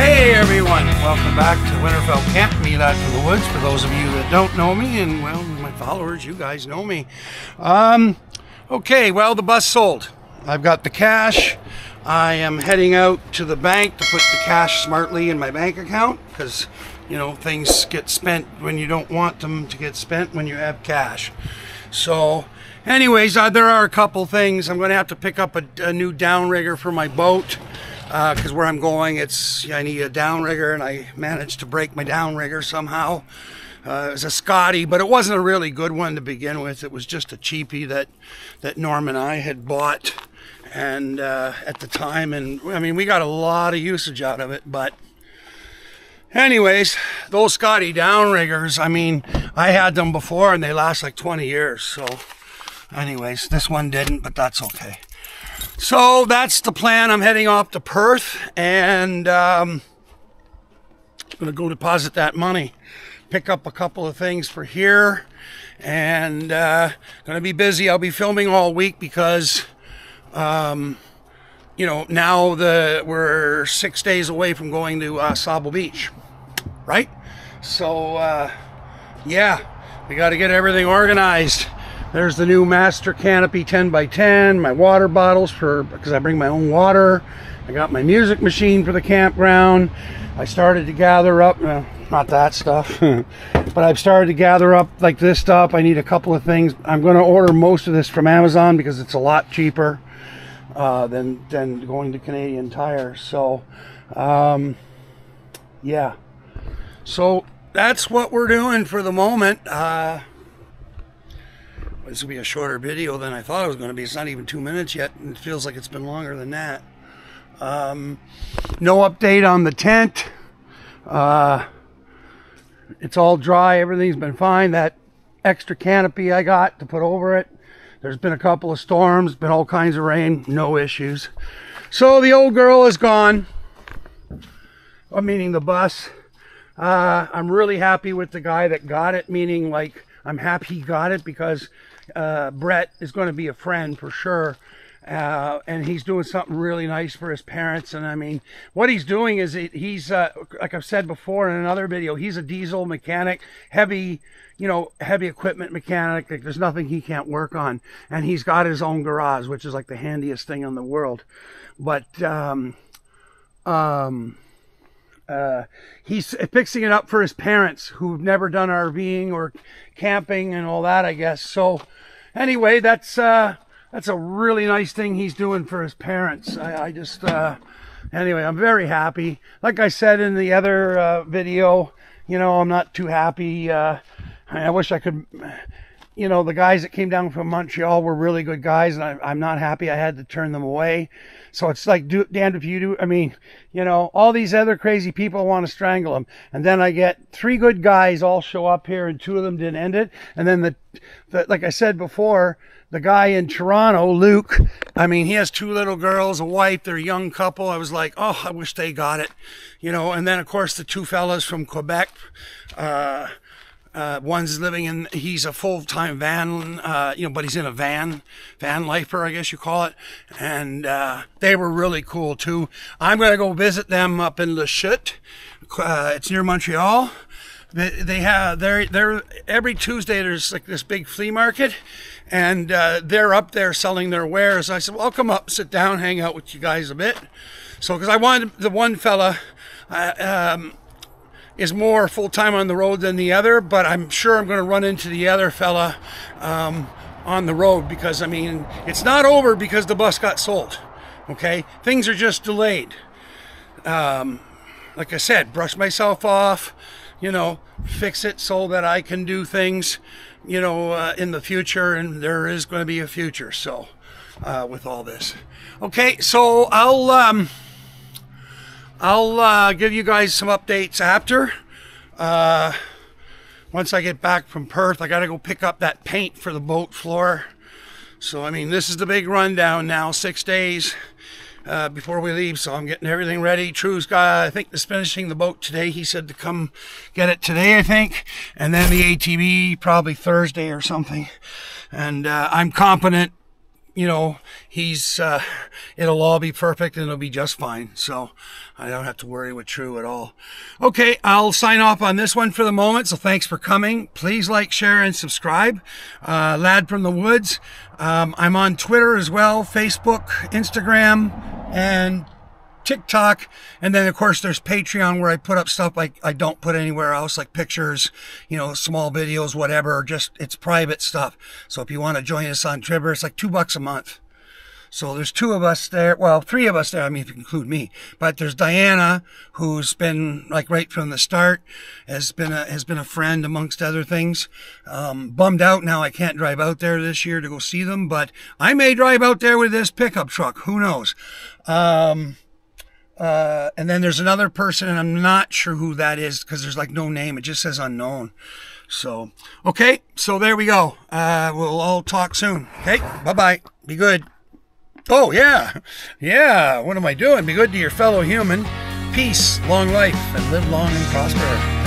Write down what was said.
Hey everyone, welcome back to Winterfell Camp, me lad from the woods. For those of you that don't know me, and well, my followers, you guys know me. Um, okay, well, the bus sold. I've got the cash. I am heading out to the bank to put the cash smartly in my bank account because, you know, things get spent when you don't want them to get spent when you have cash. So, anyways, uh, there are a couple things. I'm going to have to pick up a, a new downrigger for my boat because where I'm going, it's I need a downrigger, and I managed to break my downrigger somehow. Uh, it was a Scotty, but it wasn't a really good one to begin with. It was just a cheapie that that Norm and I had bought, and uh, at the time, and I mean we got a lot of usage out of it. But anyways, those Scotty downriggers, I mean I had them before, and they last like 20 years. So, anyways, this one didn't, but that's okay. So that's the plan. I'm heading off to Perth and um, I'm going to go deposit that money, pick up a couple of things for here, and uh, going to be busy. I'll be filming all week because, um, you know, now the we're six days away from going to uh, Sauble Beach, right? So uh, yeah, we got to get everything organized. There's the new Master Canopy 10 by 10 my water bottles for because I bring my own water. I got my music machine for the campground. I started to gather up, uh, not that stuff, but I've started to gather up like this stuff. I need a couple of things. I'm going to order most of this from Amazon because it's a lot cheaper uh, than, than going to Canadian Tire. So, um, yeah. So that's what we're doing for the moment. Uh, this will be a shorter video than I thought it was going to be. It's not even two minutes yet, and it feels like it's been longer than that. Um, no update on the tent. Uh, it's all dry. Everything's been fine. That extra canopy I got to put over it. There's been a couple of storms, been all kinds of rain, no issues. So the old girl is gone. I'm meaning the bus. Uh, I'm really happy with the guy that got it, meaning like I'm happy he got it because uh, Brett is going to be a friend for sure. Uh, and he's doing something really nice for his parents. And I mean, what he's doing is he, he's, uh, like I've said before in another video, he's a diesel mechanic, heavy, you know, heavy equipment mechanic. Like there's nothing he can't work on. And he's got his own garage, which is like the handiest thing in the world. But, um, um, uh, he's fixing it up for his parents who've never done RVing or camping and all that, I guess. So, anyway, that's uh, that's a really nice thing he's doing for his parents. I, I just, uh, anyway, I'm very happy. Like I said in the other uh, video, you know, I'm not too happy. Uh, I wish I could. You know, the guys that came down from Montreal were really good guys, and I, am not happy I had to turn them away. So it's like, do, damned if you do. I mean, you know, all these other crazy people want to strangle them, And then I get three good guys all show up here, and two of them didn't end it. And then the, the like I said before, the guy in Toronto, Luke, I mean, he has two little girls, a wife, they're a young couple. I was like, oh, I wish they got it, you know. And then, of course, the two fellas from Quebec, uh, uh, one's living in, he's a full-time van, uh, you know, but he's in a van, van lifer, I guess you call it. And, uh, they were really cool too. I'm going to go visit them up in Lachute. Uh, it's near Montreal. They, they have, they're, they're, every Tuesday there's like this big flea market and, uh, they're up there selling their wares. I said, well, I'll come up, sit down, hang out with you guys a bit. So, cause I wanted the one fella, uh, um, is more full time on the road than the other, but I'm sure I'm going to run into the other fella um, on the road because I mean, it's not over because the bus got sold. Okay, things are just delayed. Um, like I said, brush myself off, you know, fix it so that I can do things, you know, uh, in the future, and there is going to be a future. So, uh, with all this, okay, so I'll um, I'll uh, give you guys some updates after. Uh, once I get back from Perth, I got to go pick up that paint for the boat floor. So, I mean, this is the big rundown now. Six days uh, before we leave, so I'm getting everything ready. True's got, I think, is finishing the boat today. He said to come get it today, I think, and then the ATV probably Thursday or something. And uh, I'm confident, you know, he's uh, it'll all be perfect and it'll be just fine. So I don't have to worry with True at all. Okay, I'll sign off on this one for the moment. So thanks for coming. Please like, share, and subscribe. Uh, Lad from the Woods. Um, I'm on Twitter as well, Facebook, Instagram, and TikTok. And then, of course, there's Patreon where I put up stuff like I don't put anywhere else, like pictures, you know, small videos, whatever. Just it's private stuff. So if you want to join us on Tribber, it's like two bucks a month. So there's two of us there. Well, three of us there. I mean, if you include me, but there's Diana, who's been like right from the start, has been a, has been a friend amongst other things. Um, bummed out now I can't drive out there this year to go see them, but I may drive out there with this pickup truck. Who knows? Um, uh, and then there's another person, and I'm not sure who that is because there's like no name. It just says unknown. So, okay. So there we go. Uh, we'll all talk soon. Okay. Bye bye. Be good. Oh, yeah. Yeah. What am I doing? Be good to your fellow human. Peace, long life, and live long and prosper.